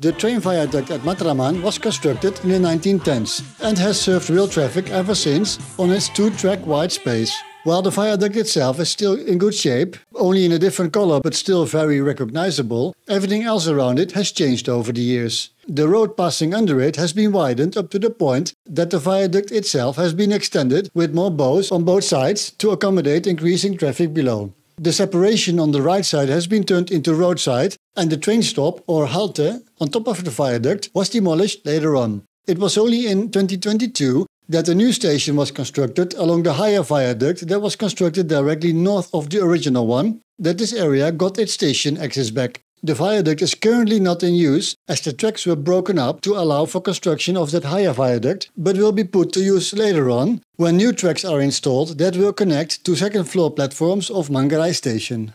The train viaduct at Matraman was constructed in the 1910s and has served rail traffic ever since on its two-track wide space. While the viaduct itself is still in good shape, only in a different color but still very recognizable, everything else around it has changed over the years. The road passing under it has been widened up to the point that the viaduct itself has been extended with more bows on both sides to accommodate increasing traffic below. The separation on the right side has been turned into roadside and the train stop or halte on top of the viaduct was demolished later on. It was only in 2022 that a new station was constructed along the higher viaduct that was constructed directly north of the original one, that this area got its station access back. The viaduct is currently not in use as the tracks were broken up to allow for construction of that higher viaduct, but will be put to use later on when new tracks are installed that will connect to second floor platforms of Manggarai station.